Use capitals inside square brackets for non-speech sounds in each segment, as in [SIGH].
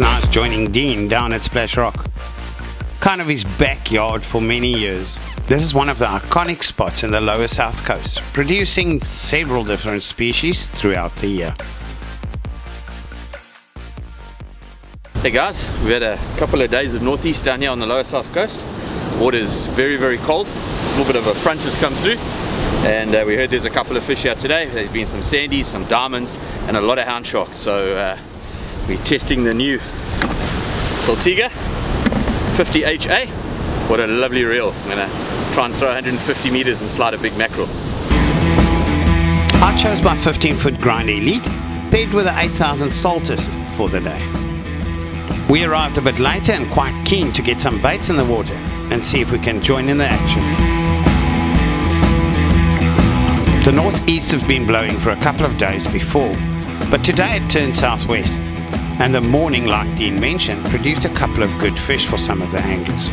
Always joining Dean down at Splash Rock. Kind of his backyard for many years. This is one of the iconic spots in the lower south coast, producing several different species throughout the year. Hey guys, we had a couple of days of northeast down here on the lower south coast. Water's very, very cold. A little bit of a front has come through. And uh, we heard there's a couple of fish out today. There's been some sandies, some diamonds, and a lot of hound sharks. So uh, we're testing the new Saltiga 50HA. What a lovely reel. I'm gonna try and throw 150 meters and slide a big mackerel. I chose my 15 foot grind elite paired with the 8000 saltist for the day. We arrived a bit later and quite keen to get some baits in the water and see if we can join in the action. The northeast has been blowing for a couple of days before, but today it turned southwest, and the morning, like Dean mentioned, produced a couple of good fish for some of the anglers.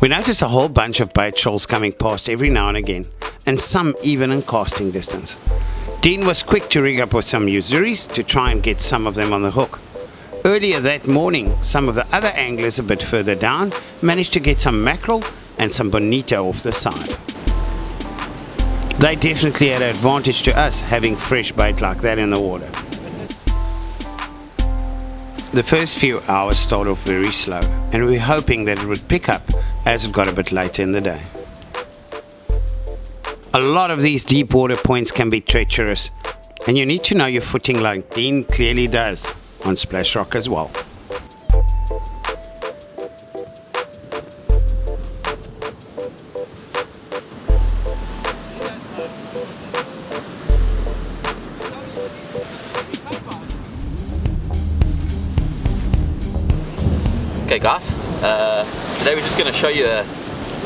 We noticed a whole bunch of bait shoals coming past every now and again, and some even in casting distance. Dean was quick to rig up with some usuris to try and get some of them on the hook. Earlier that morning, some of the other anglers a bit further down managed to get some mackerel and some bonito off the side. They definitely had an advantage to us having fresh bait like that in the water. The first few hours started off very slow and we were hoping that it would pick up as it got a bit later in the day. A lot of these deep water points can be treacherous and you need to know your footing like Dean clearly does on Splash Rock as well. Okay guys, uh, today we're just going to show you a,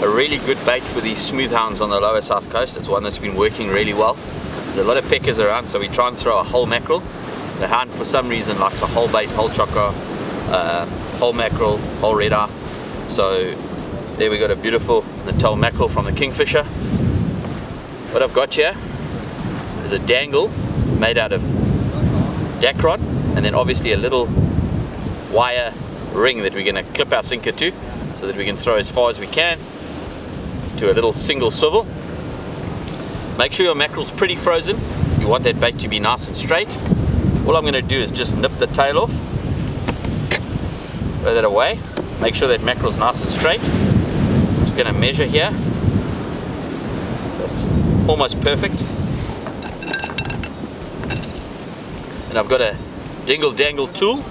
a, really good bait for these smooth hounds on the lower south coast. It's one that's been working really well. There's a lot of peckers around so we try and throw a whole mackerel. The hound for some reason likes a whole bait, whole chokka, uh, whole mackerel, whole red eye. So there we got a beautiful Natal mackerel from the Kingfisher. What I've got here is a dangle made out of Dacron and then obviously a little wire ring that we're going to clip our sinker to so that we can throw as far as we can to a little single swivel. Make sure your mackerel's pretty frozen. You want that bait to be nice and straight. All I'm going to do is just nip the tail off. Throw that away. Make sure that mackerel's nice and straight. Just going to measure here. That's almost perfect. And I've got a dingle dangle tool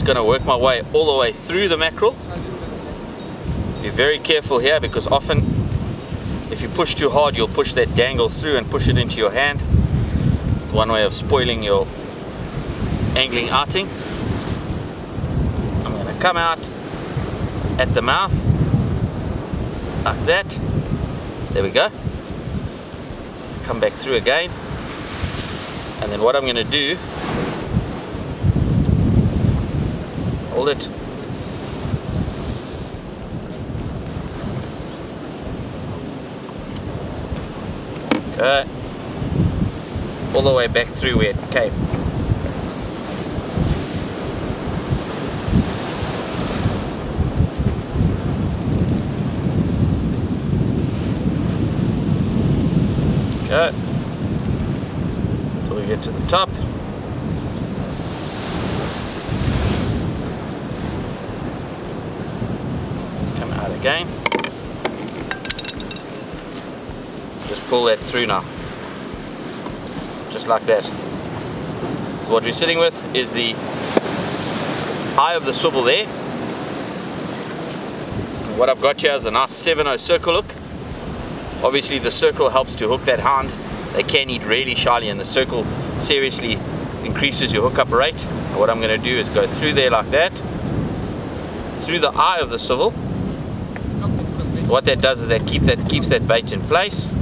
just going to work my way all the way through the mackerel. Be very careful here because often if you push too hard you'll push that dangle through and push it into your hand. One way of spoiling your angling outing. I'm going to come out at the mouth like that. There we go. Come back through again. And then what I'm going to do hold it okay all the way back through where it came okay until we get to the top Come out again. Just pull that through now. Just like that. So what we're sitting with is the eye of the swivel there. what I've got here is a nice 7-0 circle hook. Obviously the circle helps to hook that hound. They can eat really shyly and the circle seriously increases your hookup rate. And what I'm going to do is go through there like that, through the eye of the swivel, what that does is that keep that keeps that bait in place.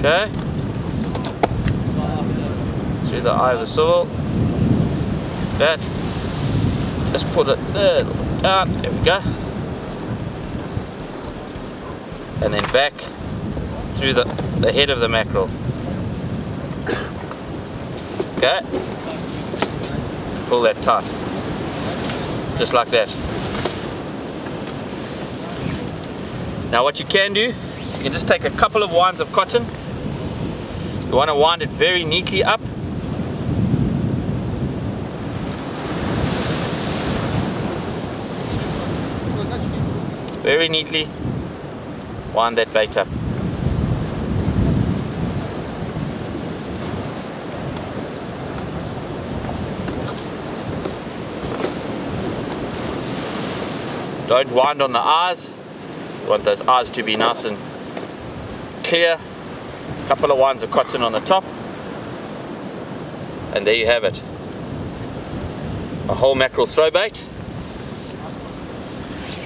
Okay. Through the eye of the swivel. That. Just put it there, out, there we go. And then back through the, the head of the mackerel. Okay. Pull that tight. Just like that. Now what you can do is you can just take a couple of winds of cotton. You want to wind it very neatly up. Very neatly wind that bait up. Don't wind on the eyes. You want those eyes to be nice and clear. A couple of winds of cotton on the top. And there you have it. A whole mackerel throw bait.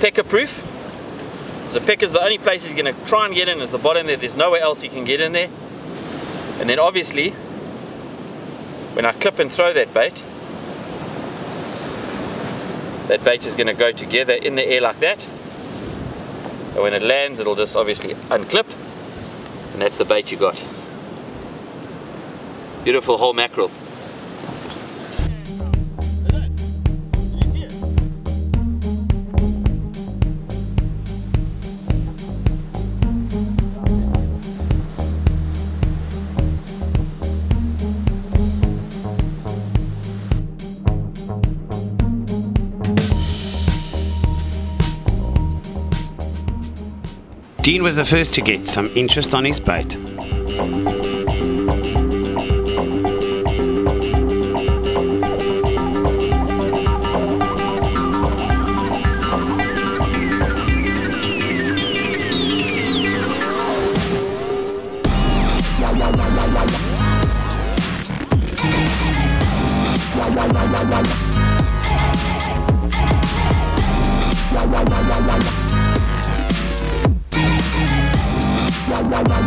Pecker proof. So pecker's the only place he's going to try and get in is the bottom there. There's nowhere else he can get in there. And then obviously, when I clip and throw that bait, that bait is going to go together in the air like that and when it lands it'll just obviously unclip and that's the bait you got beautiful whole mackerel Dean was the first to get some interest on his bait.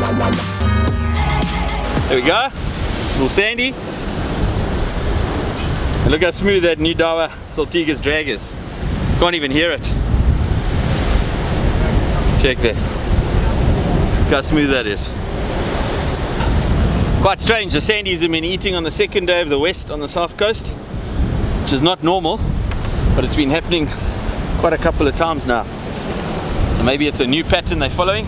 There we go, little sandy. And look how smooth that new Daiwa Saltiga's drag is. Can't even hear it. Check that. Look how smooth that is. Quite strange, the sandies have been eating on the second day of the west on the south coast, which is not normal, but it's been happening quite a couple of times now. maybe it's a new pattern they're following.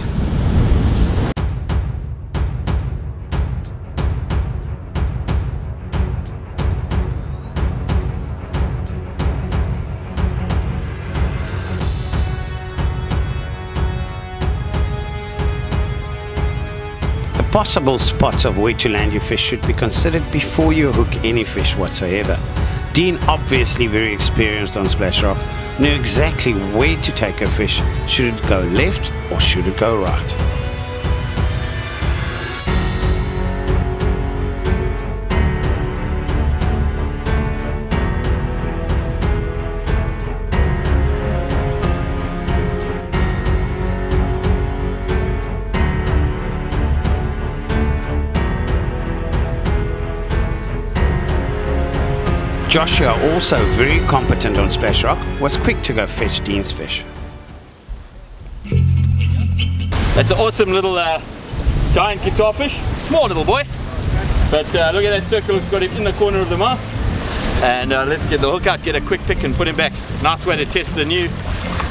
Possible spots of where to land your fish should be considered before you hook any fish whatsoever. Dean, obviously very experienced on Splash Rock, knew exactly where to take a fish. Should it go left or should it go right? Joshua, also very competent on Splash Rock, was quick to go fetch Dean's fish. That's an awesome little uh, giant guitar fish. Small little boy. But uh, look at that circle, it's got him in the corner of the mouth. And uh, let's get the hook out, get a quick pick and put him back. Nice way to test the new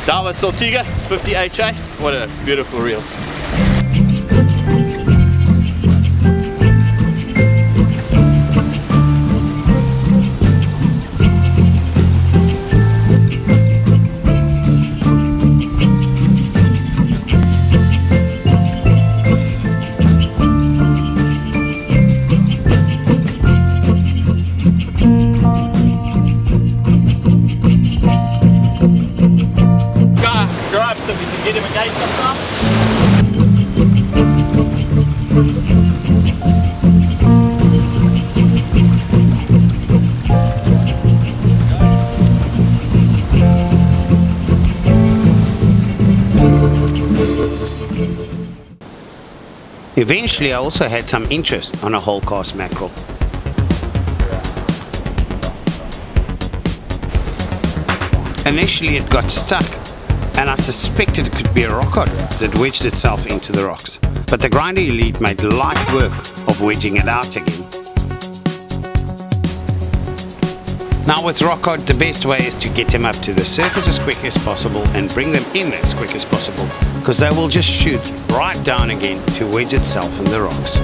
Daiwa Saltiga 50 HA. What a beautiful reel. Eventually I also had some interest on a whole cast mackerel. Initially it got stuck and I suspected it could be a rock cod that wedged itself into the rocks. But the Grinder Elite made light work of wedging it out again. Now with rockcod, the best way is to get them up to the surface as quick as possible and bring them in as quick as possible because they will just shoot right down again to wedge itself in the rocks.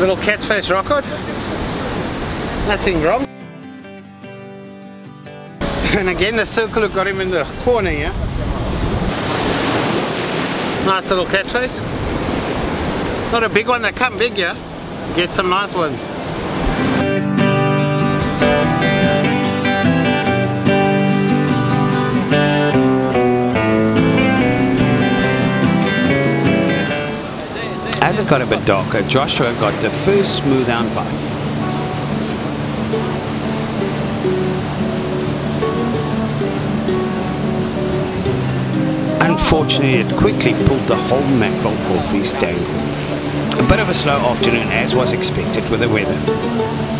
Little cat's face rock cod. Nothing wrong. [LAUGHS] And again the circle got him in the corner here. Nice little catch face. Not a big one, they come big yeah? Get some nice ones. As it got a bit darker, Joshua got the first smooth hound bite. Unfortunately, it quickly pulled the whole mackerel off his dangle. A bit of a slow afternoon as was expected with the weather.